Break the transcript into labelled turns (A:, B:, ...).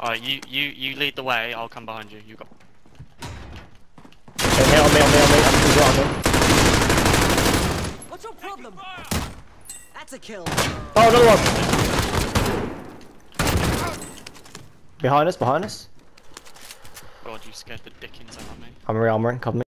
A: Alright, you, you, you lead the way, I'll come behind you. You got.
B: Hey, on me, on me, on me. I'm gonna.
C: What's your problem? That's a kill.
B: Oh, another one. Behind us, behind us.
A: God, you scared the dickens out of me.
B: I'm re-armoring, cover me.